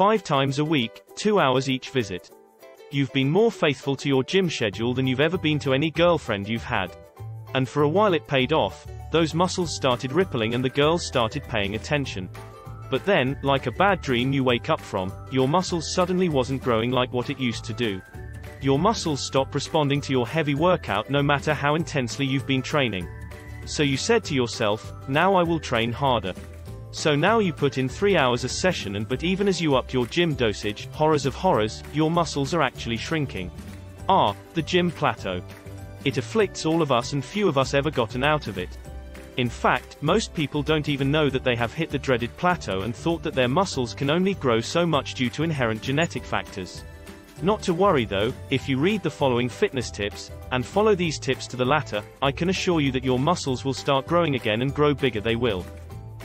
Five times a week, two hours each visit. You've been more faithful to your gym schedule than you've ever been to any girlfriend you've had. And for a while it paid off, those muscles started rippling and the girls started paying attention. But then, like a bad dream you wake up from, your muscles suddenly wasn't growing like what it used to do. Your muscles stop responding to your heavy workout no matter how intensely you've been training. So you said to yourself, now I will train harder. So now you put in 3 hours a session and but even as you upped your gym dosage, horrors of horrors, your muscles are actually shrinking. Ah, the gym plateau. It afflicts all of us and few of us ever gotten out of it. In fact, most people don't even know that they have hit the dreaded plateau and thought that their muscles can only grow so much due to inherent genetic factors. Not to worry though, if you read the following fitness tips, and follow these tips to the latter, I can assure you that your muscles will start growing again and grow bigger they will.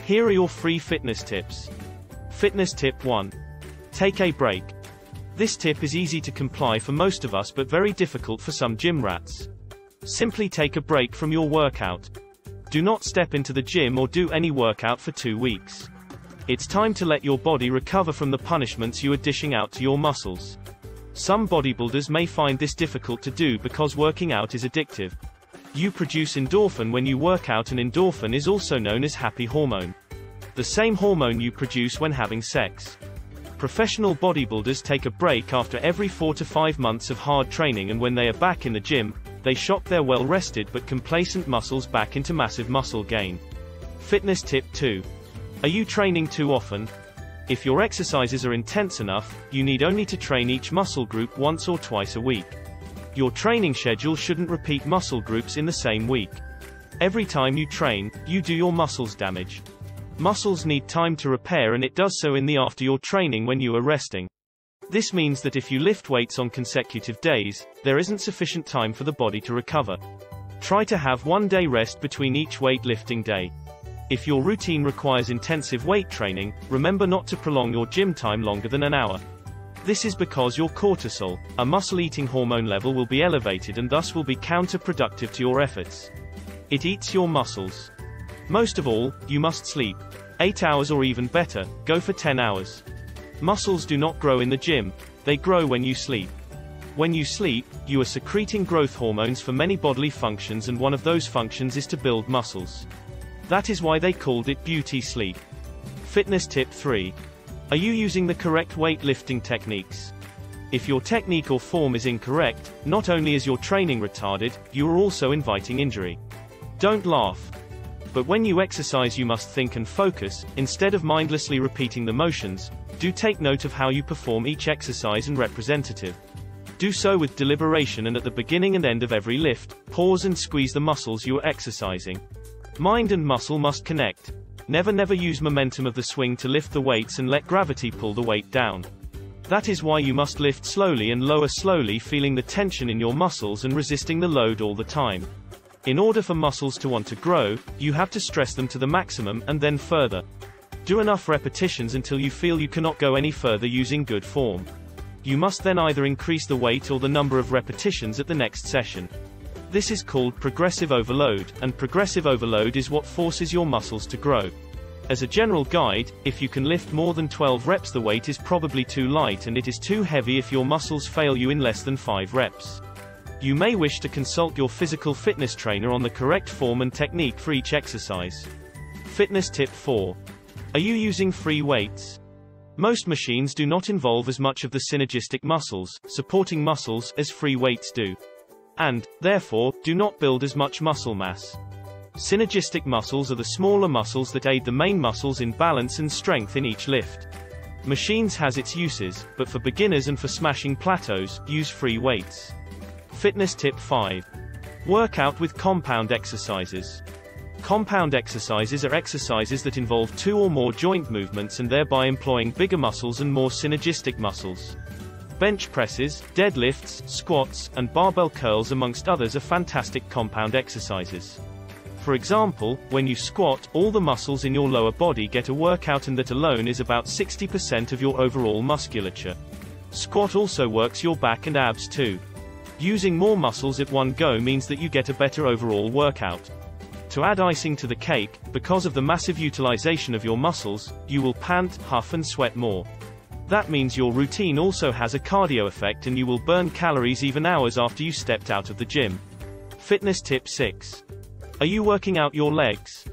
Here are your free fitness tips. Fitness tip 1. Take a break. This tip is easy to comply for most of us but very difficult for some gym rats. Simply take a break from your workout. Do not step into the gym or do any workout for two weeks. It's time to let your body recover from the punishments you are dishing out to your muscles. Some bodybuilders may find this difficult to do because working out is addictive. You produce endorphin when you work out and endorphin is also known as happy hormone. The same hormone you produce when having sex. Professional bodybuilders take a break after every 4 to 5 months of hard training and when they are back in the gym, they shock their well-rested but complacent muscles back into massive muscle gain. Fitness tip 2. Are you training too often? If your exercises are intense enough, you need only to train each muscle group once or twice a week. Your training schedule shouldn't repeat muscle groups in the same week. Every time you train, you do your muscles damage. Muscles need time to repair and it does so in the after your training when you are resting. This means that if you lift weights on consecutive days, there isn't sufficient time for the body to recover. Try to have one day rest between each weightlifting day. If your routine requires intensive weight training, remember not to prolong your gym time longer than an hour. This is because your cortisol, a muscle-eating hormone level will be elevated and thus will be counterproductive to your efforts. It eats your muscles. Most of all, you must sleep. 8 hours or even better, go for 10 hours. Muscles do not grow in the gym, they grow when you sleep. When you sleep, you are secreting growth hormones for many bodily functions and one of those functions is to build muscles. That is why they called it beauty sleep. Fitness tip 3. Are you using the correct weightlifting techniques? If your technique or form is incorrect, not only is your training retarded, you are also inviting injury. Don't laugh. But when you exercise you must think and focus, instead of mindlessly repeating the motions, do take note of how you perform each exercise and representative. Do so with deliberation and at the beginning and end of every lift, pause and squeeze the muscles you are exercising. Mind and muscle must connect. Never never use momentum of the swing to lift the weights and let gravity pull the weight down. That is why you must lift slowly and lower slowly feeling the tension in your muscles and resisting the load all the time. In order for muscles to want to grow, you have to stress them to the maximum and then further. Do enough repetitions until you feel you cannot go any further using good form. You must then either increase the weight or the number of repetitions at the next session. This is called progressive overload, and progressive overload is what forces your muscles to grow. As a general guide, if you can lift more than 12 reps the weight is probably too light and it is too heavy if your muscles fail you in less than 5 reps. You may wish to consult your physical fitness trainer on the correct form and technique for each exercise. Fitness tip 4. Are you using free weights? Most machines do not involve as much of the synergistic muscles, supporting muscles, as free weights do and, therefore, do not build as much muscle mass. Synergistic muscles are the smaller muscles that aid the main muscles in balance and strength in each lift. Machines has its uses, but for beginners and for smashing plateaus, use free weights. Fitness tip 5. Work out with compound exercises. Compound exercises are exercises that involve two or more joint movements and thereby employing bigger muscles and more synergistic muscles. Bench presses, deadlifts, squats, and barbell curls amongst others are fantastic compound exercises. For example, when you squat, all the muscles in your lower body get a workout and that alone is about 60% of your overall musculature. Squat also works your back and abs too. Using more muscles at one go means that you get a better overall workout. To add icing to the cake, because of the massive utilization of your muscles, you will pant, huff and sweat more. That means your routine also has a cardio effect and you will burn calories even hours after you stepped out of the gym. Fitness tip 6. Are you working out your legs?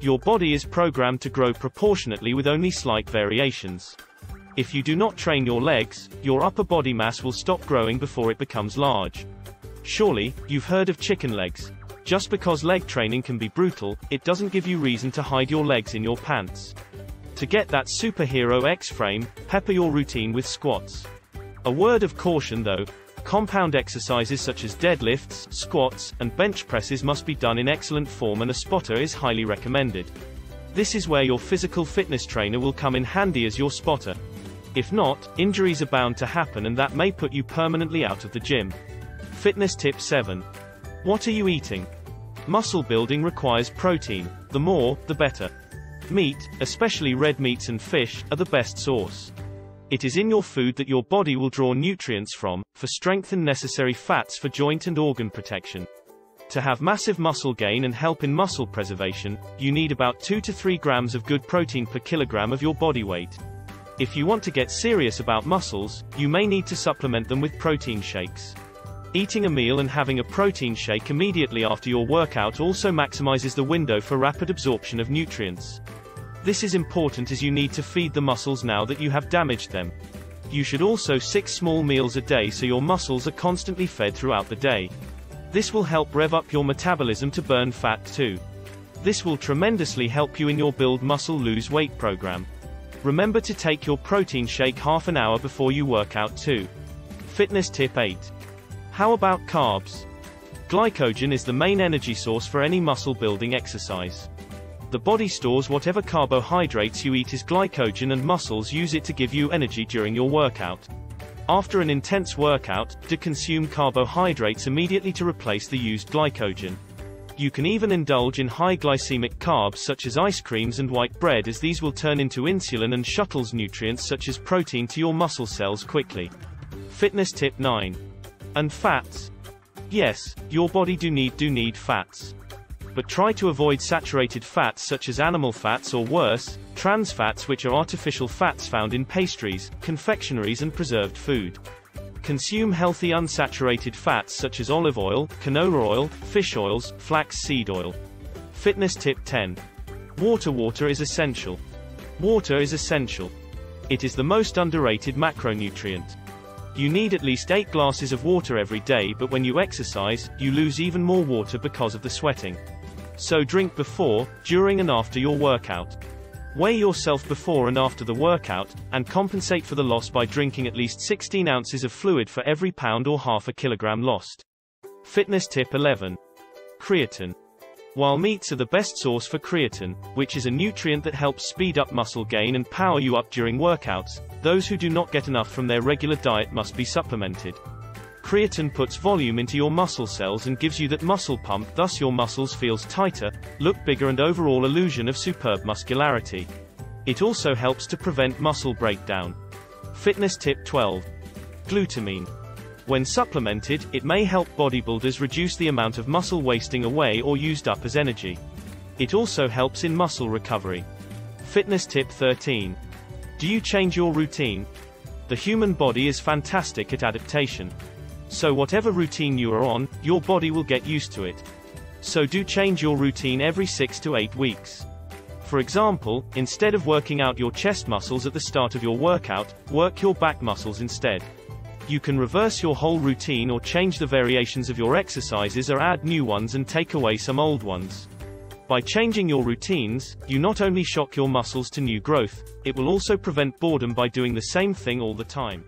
Your body is programmed to grow proportionately with only slight variations. If you do not train your legs, your upper body mass will stop growing before it becomes large. Surely, you've heard of chicken legs. Just because leg training can be brutal, it doesn't give you reason to hide your legs in your pants. To get that superhero X-frame, pepper your routine with squats. A word of caution though, compound exercises such as deadlifts, squats, and bench presses must be done in excellent form and a spotter is highly recommended. This is where your physical fitness trainer will come in handy as your spotter. If not, injuries are bound to happen and that may put you permanently out of the gym. Fitness tip 7. What are you eating? Muscle building requires protein. The more, the better. Meat, especially red meats and fish, are the best source. It is in your food that your body will draw nutrients from, for strength and necessary fats for joint and organ protection. To have massive muscle gain and help in muscle preservation, you need about 2 to 3 grams of good protein per kilogram of your body weight. If you want to get serious about muscles, you may need to supplement them with protein shakes. Eating a meal and having a protein shake immediately after your workout also maximizes the window for rapid absorption of nutrients. This is important as you need to feed the muscles now that you have damaged them. You should also 6 small meals a day so your muscles are constantly fed throughout the day. This will help rev up your metabolism to burn fat too. This will tremendously help you in your build muscle lose weight program. Remember to take your protein shake half an hour before you work out too. Fitness tip 8. How about carbs? Glycogen is the main energy source for any muscle building exercise. The body stores whatever carbohydrates you eat as glycogen and muscles use it to give you energy during your workout. After an intense workout, to consume carbohydrates immediately to replace the used glycogen. You can even indulge in high glycemic carbs such as ice creams and white bread as these will turn into insulin and shuttles nutrients such as protein to your muscle cells quickly. Fitness tip 9. And fats? Yes, your body do need do need fats. But try to avoid saturated fats such as animal fats or worse, trans fats which are artificial fats found in pastries, confectionaries and preserved food. Consume healthy unsaturated fats such as olive oil, canola oil, fish oils, flax seed oil. Fitness tip 10. Water Water is essential. Water is essential. It is the most underrated macronutrient. You need at least 8 glasses of water every day but when you exercise, you lose even more water because of the sweating. So drink before, during and after your workout. Weigh yourself before and after the workout, and compensate for the loss by drinking at least 16 ounces of fluid for every pound or half a kilogram lost. Fitness tip 11. Creatine. While meats are the best source for creatine, which is a nutrient that helps speed up muscle gain and power you up during workouts, those who do not get enough from their regular diet must be supplemented. Creatine puts volume into your muscle cells and gives you that muscle pump thus your muscles feels tighter, look bigger and overall illusion of superb muscularity. It also helps to prevent muscle breakdown. Fitness tip 12. Glutamine. When supplemented, it may help bodybuilders reduce the amount of muscle wasting away or used up as energy. It also helps in muscle recovery. Fitness tip 13. Do you change your routine? The human body is fantastic at adaptation. So whatever routine you are on, your body will get used to it. So do change your routine every 6 to 8 weeks. For example, instead of working out your chest muscles at the start of your workout, work your back muscles instead. You can reverse your whole routine or change the variations of your exercises or add new ones and take away some old ones. By changing your routines, you not only shock your muscles to new growth, it will also prevent boredom by doing the same thing all the time.